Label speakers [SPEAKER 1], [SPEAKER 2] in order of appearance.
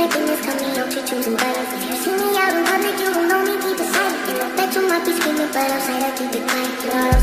[SPEAKER 1] making this coming out, you choosing violence. If you see me out in public, you will know me deep inside. And I bet you might be screaming, but outside I keep it quiet. You